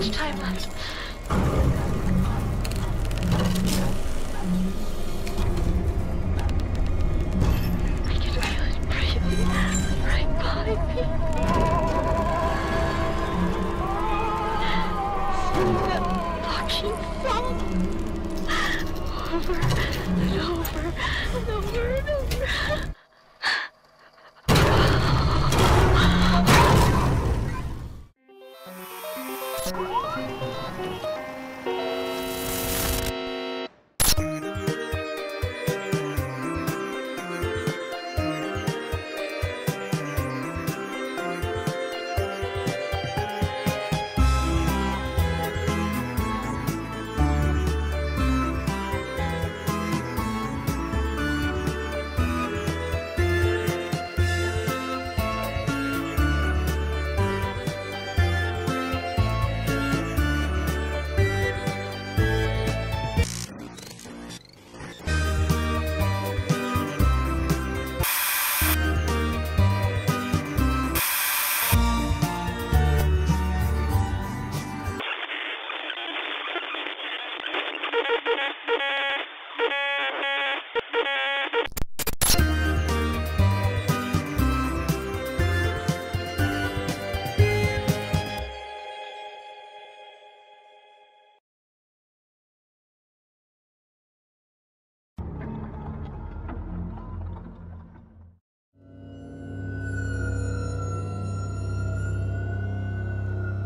much time left. I can feel it breathing right by me. Over and over and over and over.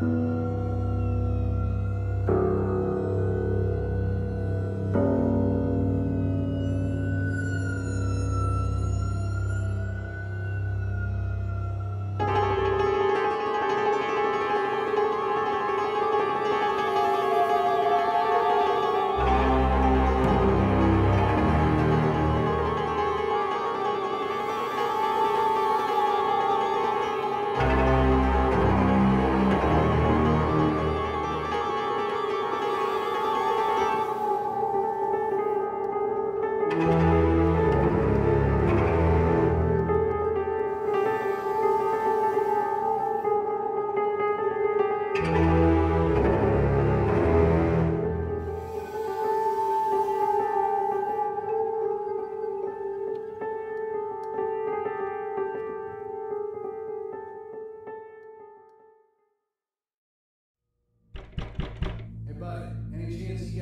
Hey,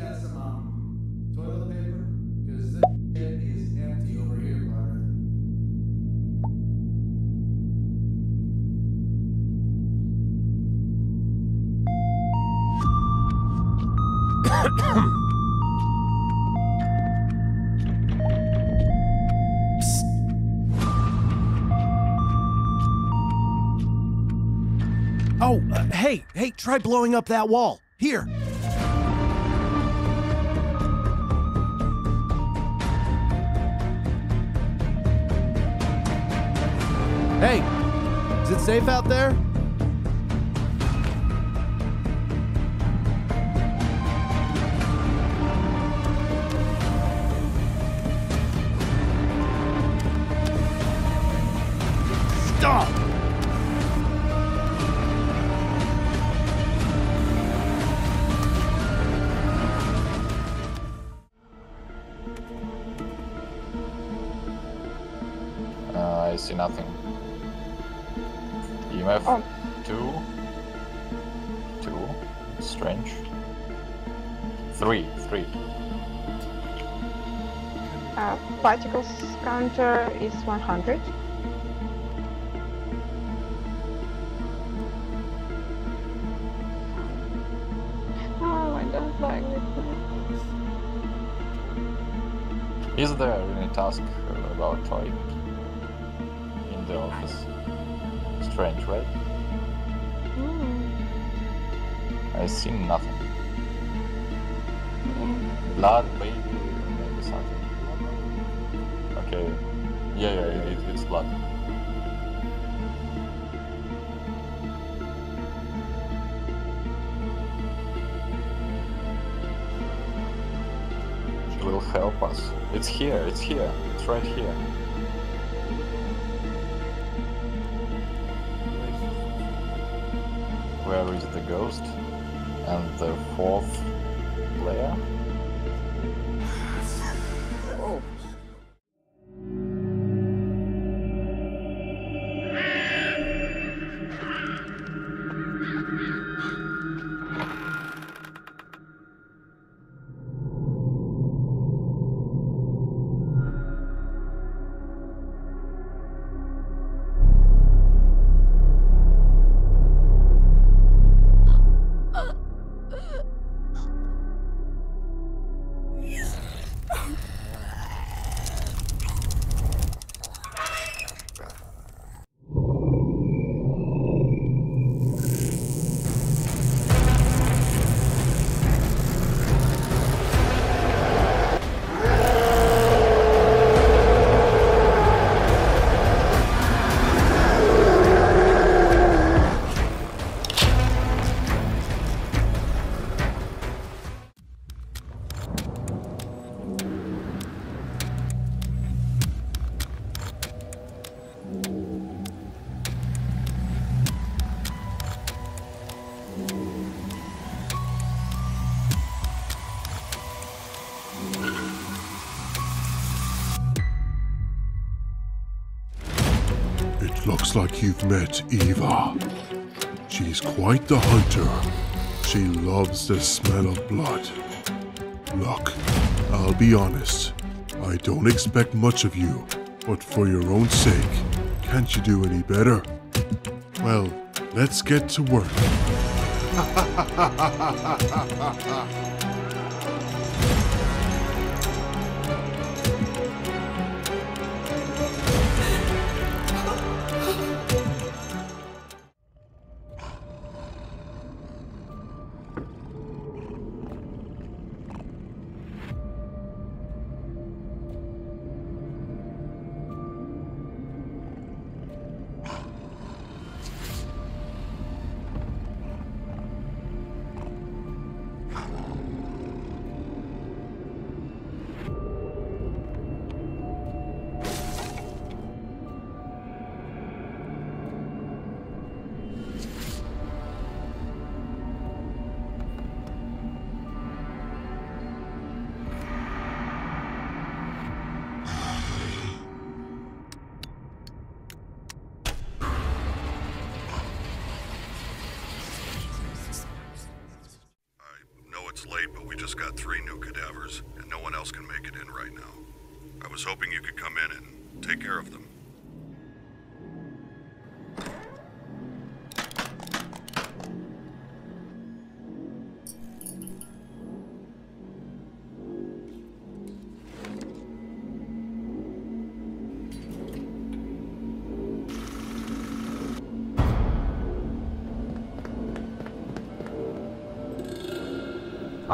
got some um, toilet paper? Because this shit is empty over here. Oh, uh, hey, hey, try blowing up that wall. Here. Hey, is it safe out there? Stop! Uh, I see nothing. EMF Oh. two, two, strange. Three, three. Uh, particles counter is 100. Oh, I don't like this. Is there any task uh, about toy in the office? Strange, right? Hmm. I see nothing. Blood, baby, maybe something. Okay. Yeah, yeah, it, it's blood. She will help us. It's here, it's here, it's right here. Where is the ghost? And the fourth player? Like you've met Eva. She's quite the hunter. She loves the smell of blood. Look, I'll be honest. I don't expect much of you, but for your own sake, can't you do any better? Well, let's get to work. it's late, but we just got three new cadavers, and no one else can make it in right now. I was hoping you could come in and take care of them.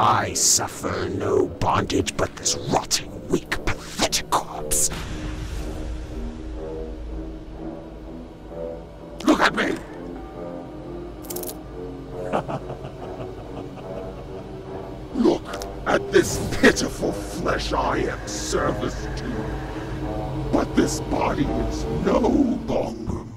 I suffer no bondage but this rotting, weak, pathetic corpse. Look at me! Look at this pitiful flesh I am service to. But this body is no longer